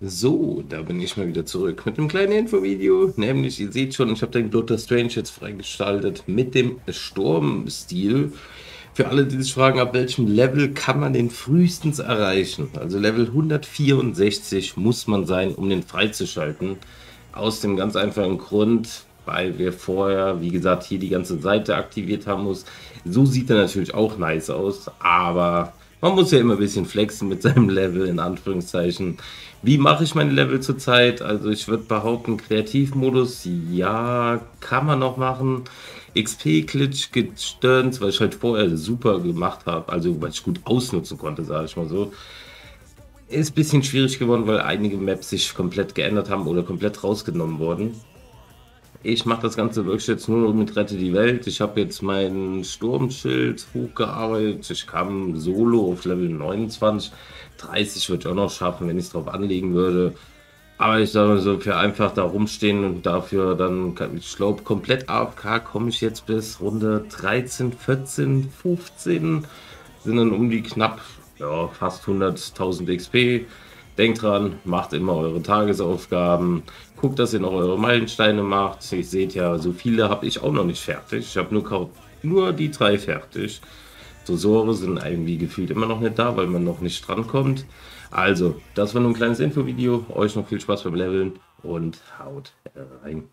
So, da bin ich mal wieder zurück mit einem kleinen Infovideo. Nämlich, ihr seht schon, ich habe den Dr. Strange jetzt freigestaltet mit dem Sturmstil. Für alle, die sich fragen, ab welchem Level kann man den frühestens erreichen. Also Level 164 muss man sein, um den freizuschalten. Aus dem ganz einfachen Grund, weil wir vorher, wie gesagt, hier die ganze Seite aktiviert haben muss. So sieht er natürlich auch nice aus, aber man muss ja immer ein bisschen flexen mit seinem Level, in Anführungszeichen. Wie mache ich meine Level zurzeit? Also ich würde behaupten, Kreativmodus, ja, kann man noch machen. XP-Glitch gestönt, weil ich halt vorher super gemacht habe, also weil ich gut ausnutzen konnte, sage ich mal so. Ist ein bisschen schwierig geworden, weil einige Maps sich komplett geändert haben oder komplett rausgenommen wurden. Ich mache das Ganze wirklich jetzt nur mit Rette die Welt. Ich habe jetzt mein Sturmschild hochgearbeitet. Ich kam solo auf Level 29. 30 würde ich auch noch schaffen, wenn ich es drauf anlegen würde. Aber ich sage mal so, für einfach da rumstehen und dafür dann, ich glaube, komplett AFK komme ich jetzt bis Runde 13, 14, 15. Sind dann um die knapp, ja, fast 100.000 XP. Denkt dran, macht immer eure Tagesaufgaben, guckt, dass ihr noch eure Meilensteine macht. Ihr seht ja, so viele habe ich auch noch nicht fertig. Ich habe nur, nur die drei fertig. Tresore sind irgendwie gefühlt immer noch nicht da, weil man noch nicht drankommt. Also, das war nur ein kleines Infovideo. Euch noch viel Spaß beim Leveln und haut rein.